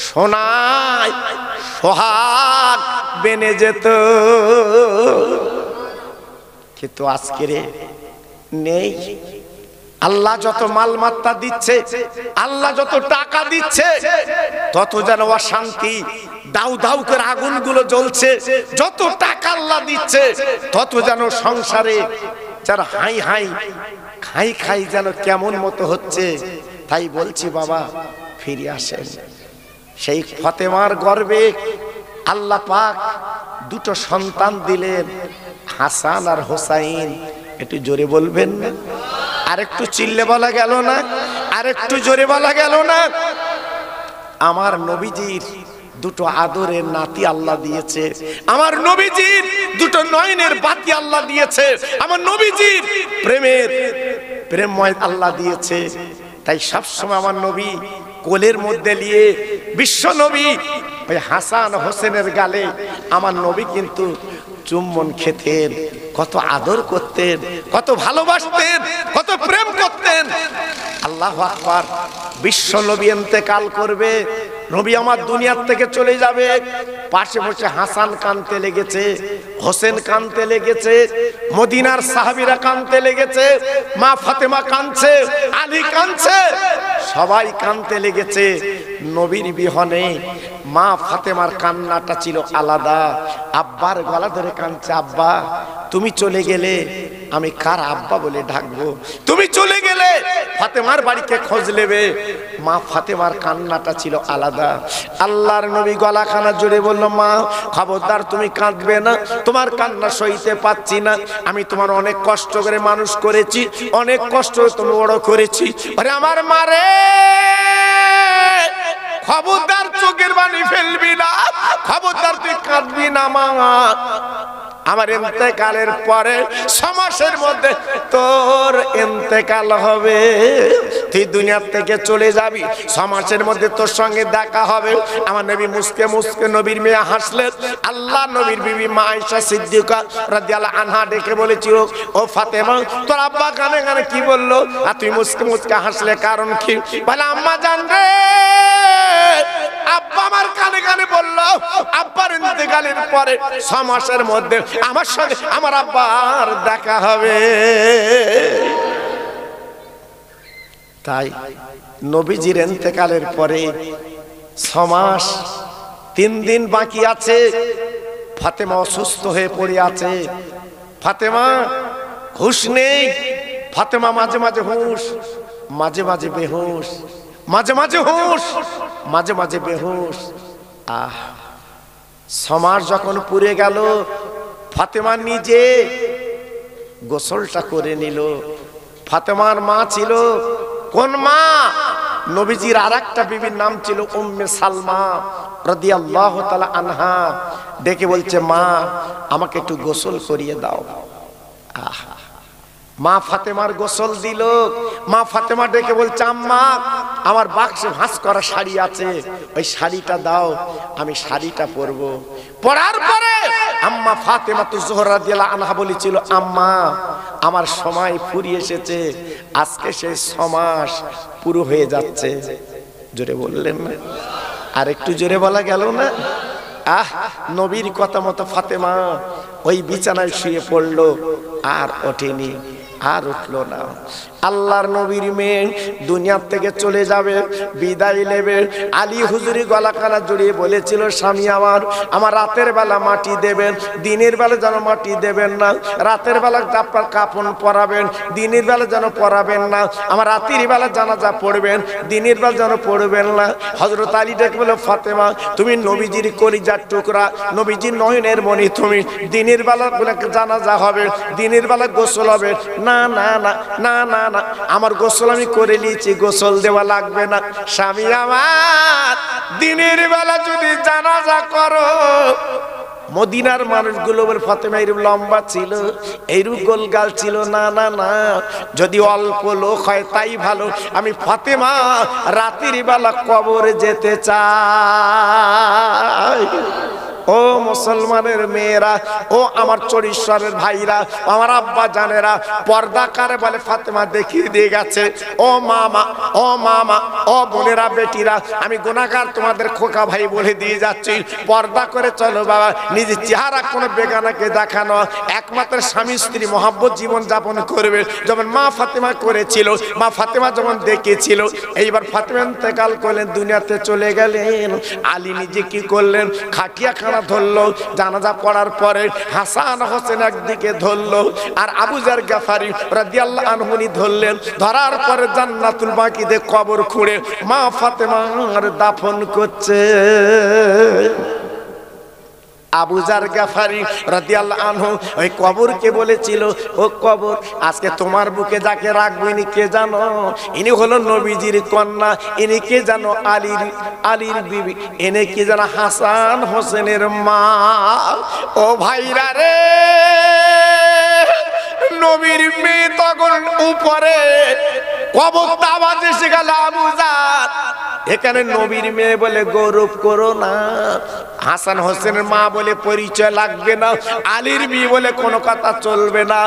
সোনায় সোহাগ বেনে যেত। কিন্তু আজকে নেই। আল্লাহ যত মালমাত্তা দিচ্ছে, আল্লাহ যত টাকা দিচ্ছে, তত যেন অশান্তি, দাউ দাউ করে আগুনগুলো জ্বলছে। যত টাকা আল্লাহ দিচ্ছে, তত যেন সংসারে যারা হাই হাই, খাই খাই যেন কেমন মতো হচ্ছে। তাই বলছি, বাবা, ফিরে আসেন। সেই ফতেমার গর্বে আল্লাহ পাক দুটো সন্তান দিলেন, হাসান আর হোসাইন। একটু জোরে বলবেন? না আরেকটু চিল্লে বলা গেল না? আরেকটু জোরে বলা গেল না? আমার নবীজির দুটো আদরের নাতি আল্লাহ দিয়েছে। আমার নবীজির দুটো নয়নের বাতি আল্লাহ দিয়েছে। আমার নবীজির প্রেমের প্রেমময় আল্লাহ দিয়েছে। তাই সবসময় আমার নবী কোলের মধ্যে নিয়ে বিশ্ব নবী, ওই হাসান হোসেনের গালে আমার নবী কিন্তু চুম্বন খেতেন, কত আদর করতেন, কত ভালোবাসতেন, কত প্রেম করতেন। আল্লাহ আকবার, বিশ্ব নবী এতেকাল করবে, নবী আমার দুনিয়ার থেকে চলে যাবে। পাশে বসে হাসান কানতে লেগেছে, হোসেন কানতে লেগেছে, মদিনার সাহাবিরা কানতে লেগেছে, মা ফাতেমা কানছে, আলী কানছে, সবাই কানতে লেগেছে। নবীর বিহনে মা ফাতেমার কান্নাটা ছিল আলাদা। আব্বার গলা ধরে কানছে আব্বা, তুমি চলে গেলে আমি কার আব্বা বলে ডাকবো? তুমি চলে গেলে ফাতেমার বাড়িকে খোঁজ নেবে। মা ফাতেমার কান্নাটা ছিল আলাদা। আল্লাহর নবী গলা খানা জুড়ে বলল, মা, খবরদার, তুমি কাঁদবে না। তোমার কান্না সইতে পাচ্ছি না। আমি তোমার অনেক কষ্ট করে মানুষ করেছি, অনেক কষ্ট তুমি বড় করেছি। আরে আমার মারে খবরদার চোখের বাণী ফেলবি না খবরদার তুই কাঁদবি না মা। আমার এতেকালের পরে সমাসের মধ্যে তোর এতেকাল হবে। তুই দুনিয়ার থেকে চলে যাবি সমাসের মধ্যে তোর সঙ্গে দেখা হবে। আমার নবী মুসকে মুসকে নবীর মেয়ে হাসলেন। আল্লাহ নবীর বিবি মা আয়েশা সিদ্দিকা রাদিয়াল্লাহু আনহা ডেকে বলেছিল, ও ফাতেমা, তোর আব্বা গানে গানে কি বলল? আর তুই মুসকে মুসকে হাসলে কারণ কি? বলে, আম্মা জান রে, আব্বা আমার কানে কানে বলল, আব্বার ইন্তেকালের পরে ছ মাসের মধ্যে আমার সঙ্গে আমার আব্বার দেখা হবে। তাই নবীজির ইন্তেকালের পরে ছ মাস তিন দিন বাকি আছে। ফাতেমা অসুস্থ হয়ে পড়ে আছে। ফাতেমা, হুশ নেই। ফাতেমা মাঝে মাঝে হুশ, মাঝে মাঝে বেহুশ, মাঝে মাঝে হুশ, মাঝে মাঝে বেহুশ। আহ সমাজ যখন পুড়ে গেল ফাতেমা নিজে গোসলটা করে নিল। ফাতেমার মা ছিল কোন মা? নবীজির আর একটা বিবির নাম ছিল উম্মে সালমা রাদিয়াল্লাহু তাআলা আনহা। ডেকে বলছে, মা, আমাকে একটু গোসল করিয়ে দাও। আহা। মা ফাতেমার গোসল দিল। মা ফাতেমা ডেকে বলছে, আম্মা, আমার বাক্সে ভাঁজ করা শাড়ি আছে। ওই শাড়িটা দাও, আমি শাড়িটা পরবো। পরার পরে আম্মা ফাতেমা তো জোহরা দিলা আনহা বলেছিল, আম্মা, আমার সময় ফুরিয়ে এসেছে, আজকে সেই সমাস পুরো হয়ে যাচ্ছে। জোরে বললেন না আর একটু জোরে বলা গেল না? আহ, নবীর কথা মতো ফাতেমা ওই বিছানায় শুয়ে পড়ল, আর ওঠেনি। আর উঠল না। আল্লাহর নবীর মেয়ে দুনিয়ার থেকে চলে যাবে, বিদায় নেবে। আলী হুজুরি গলা কালা জড়িয়ে বলেছিল, স্বামী আমার আমার রাতের বেলা মাটি দেবেন, দিনের বেলা যেন মাটি দেবেন না। রাতের বেলা আপনার কাপন পরাবেন, দিনের বেলা যেন পরাবেন না। আমার রাতের বেলা জানাজা পড়বেন, দিনের বেলা যেন পড়বেন না। হজরত আলী ডেকে বলে ফাতেমা, তুমি নবীজির কলিজার টুকরা, নবীজির নয়নের মনি তুমি। দিনের বেলা বলে জানাজা হবে, দিনের বেলা গোসল হবে। না না না না না না না। আমার গোসল আমি করে নিয়েছি, গোসল দেওয়া লাগবে না। স্বামী আমার, দিনের বেলা যদি জানাজা করো, মদিনার মানুষগুলো বলে, ফাতেমা, এরূপ লম্বা ছিল এইরূপ গোলগাল ছিল। না না না। যদি অল্প লোক হয়, তাই ভালো। আমি ফাতেমা, রাতের বেলা কবরে যেতে চাই। ও মুসলমানের মেয়েরা, ও আমার চরিশ্বরের ভাইরা, আমার আব্বা জানেরা, পর্দা কারে বলে ফাতেমা দেখিয়ে দিয়ে গেছে। ও মামা ও মামা, ও বোনেরা, বেটিরা, আমি গুণাগার তোমাদের খোকা ভাই বলে দিয়ে যাচ্ছি। পর্দা করে চলো বাবা নিজের চেহারা কোনো বেগানাকে দেখানো, একমাত্র স্বামী স্ত্রী মহাব্বত জীবন যাপন করবে। যেমন মা ফাতেমা করেছিল, মা ফাতেমা যেমন দেখেছিল এইবার ফাতেমা ইন্তেকাল করলেন, দুনিয়াতে চলে গেলেন। আলী নিজে কি করলেন? খাটিয়া খানা ধরলো, জানাজা পড়ার পরে হাসান হোসেন একদিকে ধরলো আর আবুজার গাফারি রাদিয়াল্লাহু আনহুনি ধরলেন। ধরার পরে জান্নাতুল বাকিতে কবর খুঁড়ে মা ফাতেমার দাফন করছে। আবুজার গাফারি রাদিয়াল্লাহু আনহু ওই কবরকে বলেছিল, ও কবর, আজকে তোমার বুকে যাকে রাখব ইনি কে জানো? ইনি হলো নবীজির কন্যা, ইনি কে জানো আলীর আলীর বিবি এনে কি জানো হাসান হোসেনের মা। ও ভাইরা রে, নবীর মেয়ে তখন উপরে কবর আওয়াজ এসে গেল আবুজার এখানে নবীর মেয়ে বলে, গৌরব করো না। হাসান হোসেনের মা বলে, পরিচয় লাগবে না। আলীর মেয়ে বলে, কোনো কথা চলবে না।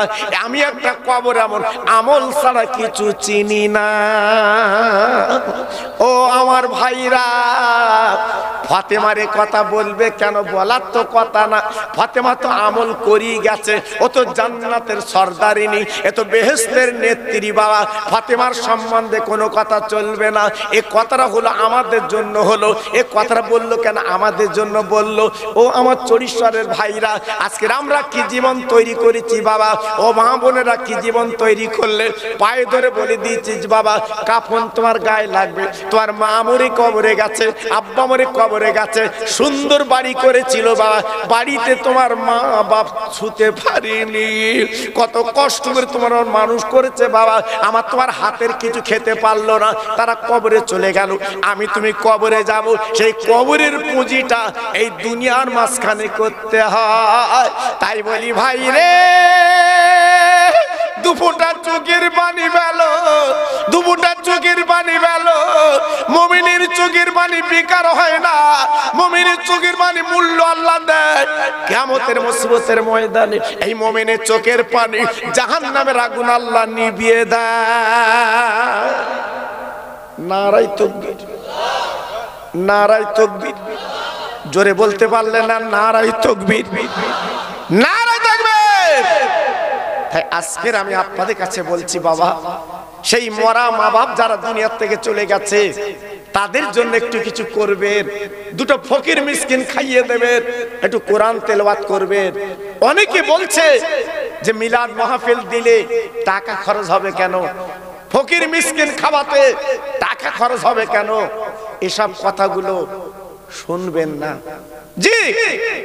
আমি একটা কবর এমন, আমল ছাড়া কিছু চিনি না। ও আমার ভাইরা ফাতেমারে কথা বলবে কেন? বলার তো কথা না। ফাতেমা তো আমল করি গেছে। ও তো জান্নাতের সর্দারিনী, এ তো বেহেস্তের নেত্রী বাবা। ফাতেমার সম্বন্ধে কোনো কথা চলবে না। এ কথাটা হলো আমাদের জন্য হলো। এ কথাটা বলল কেন? আমাদের জন্য বলল। ও আমার চরিশ্বরের ভাইরা আজকে আমরা কি জীবন তৈরি করেছি বাবা? ও মা বোনেরা কি জীবন তৈরি করলে? পায়ে ধরে বলে দিয়েছিস বাবা, কাফন তোমার গায়ে লাগবে। তোমার মা মরে কবরে গেছে, আব্বা মরে কবরে গেছে। সুন্দর বাড়ি করেছিল বাবা বাড়িতে তোমার মা বাপ ছুতে পারিনি। কত কষ্ট করে তোমার মানুষ করেছে বাবা। আমার তোমার হাতের কিছু খেতে পারল না। তারা কবরে চলে গেল। আমি তুমি কবরে যাব। সেই কবরের পুঁজিটা এই দুনিয়ার মাঝখানে করতে হয়। তাই বলি, ভাই রে দুপুটা চোখের পানি বেলো দুপুটা চোখের পানি বেলো। মমিনের পানি হয় না, মমিনের চোখের পানি মূল্য আল্লাহ দেয়। কেমতের মুসিবতের ময়দানে এই মমিনের চোখের পানি জাহান আল্লাহ নিভিয়ে দেয়। নারাই তকবীর নারাই তকবীর। জোরে বলতে পারলে না নারাই তকবীর। তকবীর তাই আজকের আমি আপনাদের কাছে বলছি বাবা সেই মরা মা বাপ যারা দুনিয়ার থেকে চলে গেছে তাদের জন্য একটু কিছু করবেন। দুটো ফকির মিসকিন খাইয়ে দেবেন একটু কোরআন তেলাওয়াত করবেন। অনেকে বলছে যে মিলাদ মাহফিল দিলে টাকা খরচ হবে কেন? ফকির মিসকিন খাওয়াতে টাকা খরচ হবে কেন? এসব কথাগুলো শুনবেন না। জি।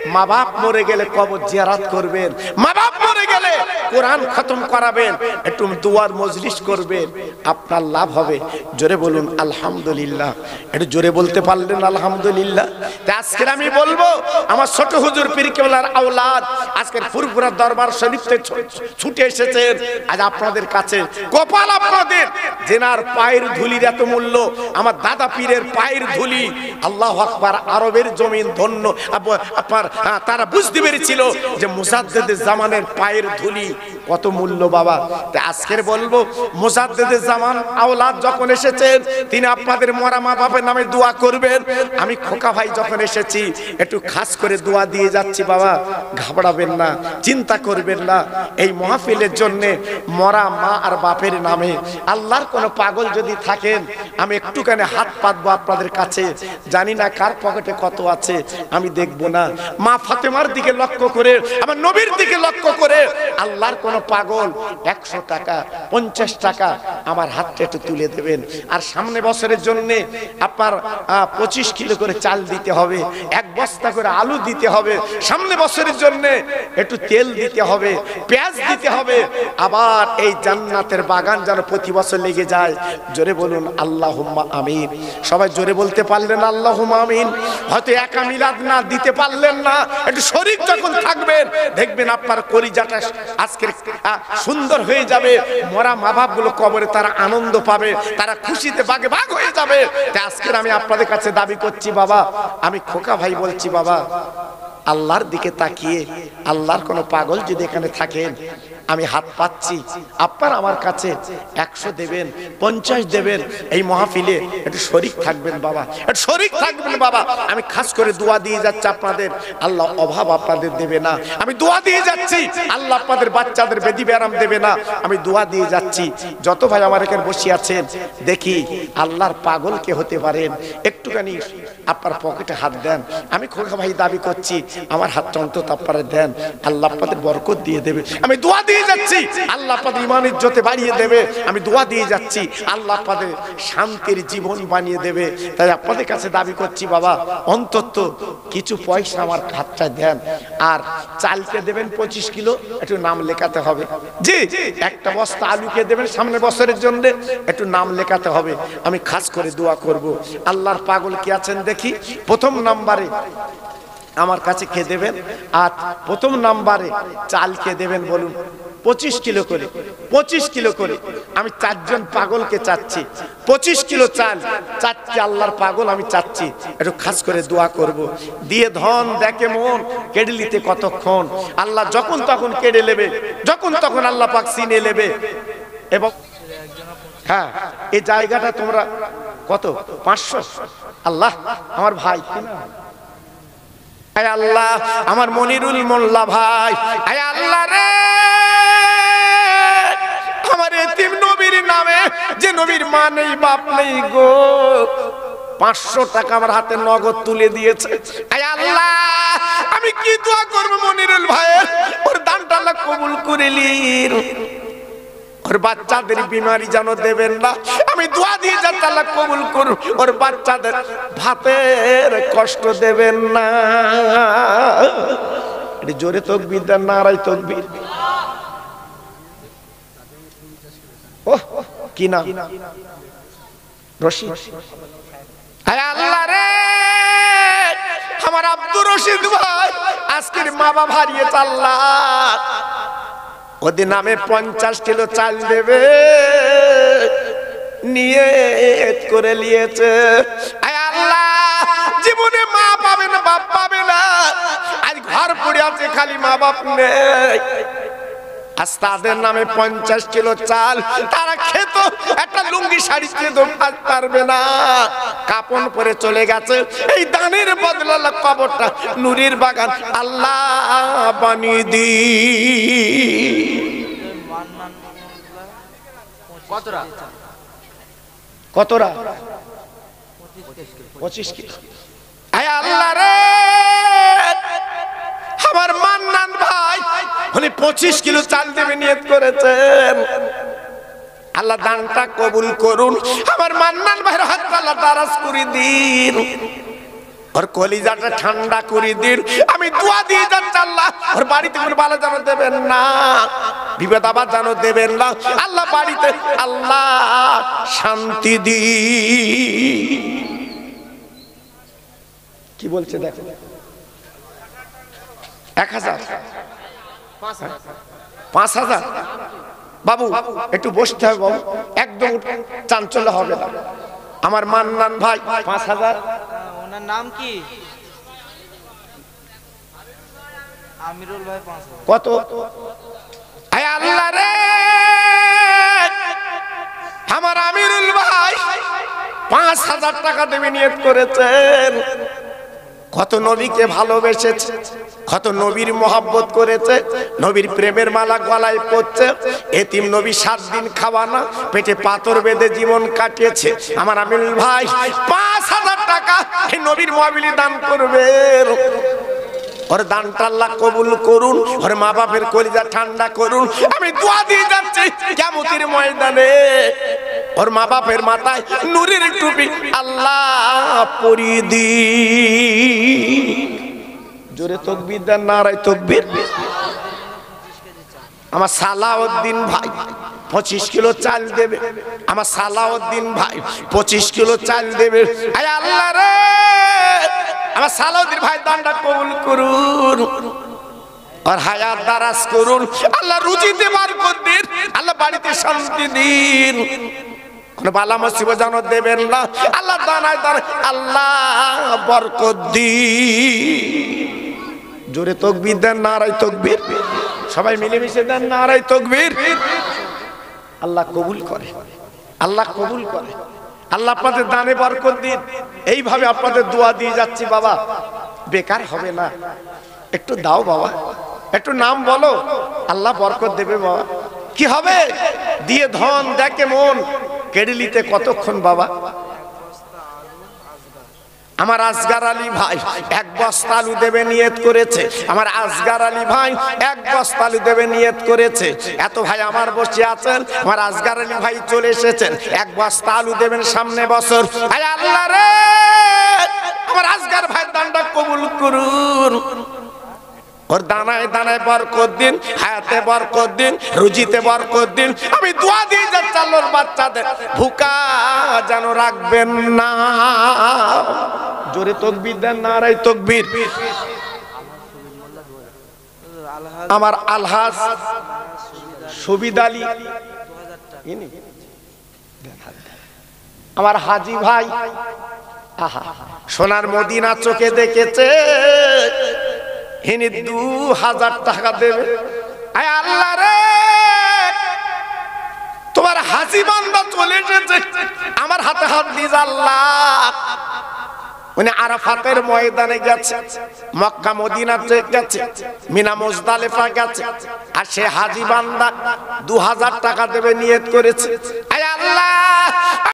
মা বাপ মরে গেলে কবর জিয়ারাত করবেন। মা বাপ মরে গেলে কোরআন খতম করাবেন। একটু দুয়ার মজলিস করবেন। আপনার লাভ হবে। জোরে বলুন, আলহামদুলিল্লাহ। একটু জোরে বলতে পারলেন, আলহামদুলিল্লাহ। তা আজকে আমি বলব, আমার ছোট হুজুর পীর আওলাদ আজকের ফুরফুরা দরবার শরীফতে ছুটে এসেছেন। আজ আপনাদের কাছে কপাল আপনাদের। জেনার পায়ের ধুলির এত মূল্য, আমার দাদা পীরের পায়ের ধুলি, আল্লাহ আকবার, আরবের জমিন ধন্য তারা বুঝতে পেরেছিল যে মুসাদ্দেদের জামানের পায়ের ধুলি কত মূল্য বাবা। আজকের বলব মোসাদ্দেদের জামান আওলাদ যখন এসেছেন, তিনি আপনাদের মরা মা বাপের নামে দোয়া করবেন। আমি খোকা ভাই যখন এসেছি, একটু খাস করে দোয়া দিয়ে যাচ্ছি বাবা, ঘাবড়াবেন না, চিন্তা করবেন না। এই মহাফিলের জন্য মরা মা আর বাপের নামে আল্লাহর কোনো পাগল যদি থাকেন, আমি একটুখানি হাত পাতবো আপনাদের কাছে। জানি না কার পকেটে কত আছে, আমি দেখব না। মা ফাতেমার দিকে লক্ষ্য করে, আমার নবীর দিকে লক্ষ্য করে, আল্লাহর কোন পাগল একশো টাকা, পঞ্চাশ টাকা আমার হাতটা একটু তুলে দেবেন। আর সামনে বছরের জন্যে আপনার পঁচিশ কিলো করে চাল দিতে হবে, এক বস্তা করে আলু দিতে হবে। সামনে বছরের জন্যে একটু তেল দিতে হবে, পেঁয়াজ দিতে হবে। আবার এই জান্নাতের বাগান যেন প্রতি বছর লেগে যায়। জোরে বলুন আল্লাহ আমিন। সবাই জোরে বলতে পারলেন আল্লাহ আমিন। হয়তো একা মিলাদ না দিতে পারলেন না একটু শরীর যখন থাকবেন দেখবেন আপনার কলিজাটা আজকের আহ, সুন্দর হয়ে যাবে মরা মা বাপগুলো কবরে তারা আনন্দ পাবে তারা খুশিতে বাগে বাঘ হয়ে যাবে। আজকের আমি আপনাদের কাছে দাবি করছি বাবা আমি খোকা ভাই বলছি বাবা আল্লাহর দিকে তাকিয়ে, আল্লাহর কোনো পাগল যদি এখানে থাকেন আমি হাত পাচ্ছি। আপনার আমার কাছে একশো দেবেন, পঞ্চাশ দেবেন, এই মহাফিলে একটু শরিক থাকবেন বাবা, একটু শরিক থাকবেন বাবা। আমি খাস করে দোয়া দিয়ে যাচ্ছি আপনাদের। আল্লাহ অভাব আপনাদের দেবে না। আমি দোয়া দিয়ে যাচ্ছি, আল্লাহ আপনাদের বাচ্চাদের বেদি ব্যারাম দেবে না। আমি দোয়া দিয়ে যাচ্ছি। যত ভাই আমার এখানে বসে আছেন, দেখি আল্লাহর পাগল কে হতে পারেন। একটুখানি আপনার পকেটে হাত দেন। আমি খোকা ভাই দাবি করছি আমার হাতটা অন্তত আপনারা দেন। আল্লাহ আপনাদের বরকত দিয়ে দেবে। আমি দোয়া দিয়ে যাচ্ছি। আল্লাহ আপনাদের ইমান ইজ্জতে বাড়িয়ে দেবে। আমি দোয়া দিয়ে যাচ্ছি। আল্লাহ আপনাদের শান্তির জীবন বানিয়ে দেবে। তাই আপনাদের কাছে দাবি করছি, বাবা, অন্তত কিছু পয়সা আমার হাতটা দেন। আর চালকে দেবেন পঁচিশ কিলো। একটু নাম লেখাতে হবে। জি, একটা বস্তা আলুকে দেবেন সামনে বছরের জন্য। একটু নাম লেখাতে হবে। আমি খাস করে দোয়া করব। আল্লাহর পাগল কি আছেন দেখি? প্রথম নাম্বারে আমার কাছে খেয়ে দেবেন। আর প্রথম নাম্বারে চাল খেয়ে দেবেন বলুন। পঁচিশ কিলো করে, পঁচিশ কিলো করে। আমি চারজন পাগলকে চাচ্ছি। পঁচিশ কিলো চাল চাচ্ছি আল্লাহর পাগল আমি চাচ্ছি। একটু খাস করে দোয়া করব। দিয়ে ধন দেখে মন, কেড়ে নিতে কতক্ষণ? আল্লাহ যখন তখন কেড়ে নেবে, যখন তখন আল্লাহ পাক চিনে নেবে। এবং হ্যাঁ এই জায়গাটা তোমরা কত? পাঁচশো? আল্লাহ, আমার ভাই। কি না আয় আল্লাহ, আমার মনিরুল মোল্লা ভাই, আয় আল্লাহ রে। আমার এতিম নবীর নামে যে নবীর মা নেই, বাপ নেই গো। পাঁচশো টাকা আমার হাতে নগদ তুলে দিয়েছে। আয় আল্লাহ, আমি কি দোয়া করব মনিরুল ভাইয়ের? ওর দানটা কবুল করে লিন ওর বাচ্চাদের বিমারি যেন দেবেন না। আমি দোয়া দিয়ে যাতে আল্লাহ কবুল করুন ওর বাচ্চাদের ভাতের কষ্ট দেবেন না। এটি জোরে তকবির দেন নারাই তকবির। ও কি নাম? রশিদ। আল্লাহ রে! আমার আব্দুর রশিদ ভাই, আজকের মা বাবা হারিয়ে চাল্লা। ওদের নামে পঞ্চাশ কিলো চাল দেবে। নিয়ে করে নিয়েছে। আল্লাহ, জীবনে মা পাবে না, বাপ পাবে না। আজ ঘর পড়ে আছে, খালি মা বাপ নেই। আজ তাদের নামে পঞ্চাশ কিলো চাল, তারা একটা লুঙ্গি শাড়ি পারবে না। কাপন পরে চলে গেছে। এই দানের বদলা কবরটা নুরির বাগান। আল্লাহ বানিয়ে দি। কতটা কতরা? পঁচিশ আয় আল্লাহ রে! আমার মান্নান ভাই উনি পঁচিশ কিলো চাল দেবে নিয়ত করেছেন। আল্লাহ দানটা কবুল করুন। আমার মান্নান ভাইয়ের হাত আল্লাহ দারাজ করে দিন। ওর কলিজাটা ঠান্ডা করে দিন। আমি দোয়া দিয়ে যাচ্ছি আল্লাহ। ওর বাড়িতে কোনো ভালো যেন দেবেন না, বিপদ আবার যেন দেবেন না। আল্লাহ বাড়িতে আল্লাহ শান্তি দি কি বলছে দেখো? এক হাজার। পাঁচ হাজার। বাবু একটু বসতে হবে বাবু। একদম চাঞ্চল্য হবে না। আমার মান্নান ভাই পাঁচ হাজার। ওনার নাম কি? আমিরুল ভাই কত? আল্লাহ রে! আমার আমিরুল ভাই পাঁচ হাজার টাকা দেবে নিয়ত করেছেন। কত নবীকে ভালোবেসেছে, কত নবীর মহাব্বত করেছে, নবীর প্রেমের মালা গলায় পড়ছে এতিম নবী সাত দিন খাওয়ানা, পেটে পাথর বেঁধে জীবন কাটিয়েছে। আমার আমিল ভাই, পাঁচ হাজার টাকা এই নবীর মহাবিলি দান করবে। ওর দানটা আল্লাহ কবুল করুন, ওর মা বাপের কলিজা ঠান্ডা করুন। আমি দোয়া দিয়ে যাচ্ছি কেমতির ময়দানে ওর মা বাপের মাথায় নুরের টুপি আল্লাহ পরি দি জোরে তকবির দেন, নারায় তকবির। আমার সালাউদ্দিন ভাই। পঁচিশ কিলো চাল দেবে। আমার সালাউদ্দিন ভাই পঁচিশ কিলো চাল দেবে। আল্লাহ রে! আমার সালাউদ্দিন ভাই দানটা কবুল করুন। আর করুন। আল্লাহ আল্লাহ বাড়িতে বালা দেবেন না। আল্লাহ আল্লাহ জোরে তকবির দেন নারাই তকবির। সবাই মিলেমিশে দেন নারাই তকবির। আল্লাহ কবুল করে। আল্লাহ কবুল করে। আল্লাহ আপনাদের দানে বরকত দিন। এইভাবে আপনাদের দোয়া দিয়ে যাচ্ছি বাবা। বেকার হবে না। একটু দাও বাবা। একটু নাম বলো। আল্লাহ বরকত দেবে বাবা। কি হবে? দিয়ে ধন দেখে মন। কেড়ে কতক্ষণ বাবা? আমার আজগার আলী ভাই এক বস্তা আলু দেবে নিয়ত করেছে। আমার আজগার আলী ভাই এক বস্তা আলু দেবে নিয়ত করেছে। এত ভাই আমার বসে আছেন, আমার আজগার আলী ভাই চলে এসেছেন। এক বস্তা আলু দেবেন সামনে বছর। ভাই আল্লাহ রে! আমার আজগার ভাই দানটা কবুল করুন। ওর দানায় দানায় বরকত দিন, হায়াতে বরকত দিন, রুজিতে বরকত দিন। আমি দোয়া দিয়ে যাচ্ছি বাচ্চাদের ভুকা যেন রাখবেন না। জোরে তকবির দেন নারাই তকবির। আমার আলহাজ সবিদ আলী? আমার হাজি ভাই। আহা, সোনার মদিনা চোখে দেখেছে। হিনি দু হাজার টাকা দেবে। আল্লাহ রে! তোমার হাসি বান্দা চলে এসেছে। আমার হাতে হাত দিস আল্লাহ। ময়দানে গেছে, মক্কা গেছে, মিনা মুজদালিফা গেছে, আর সে টাকা দেবে আল্লাহ!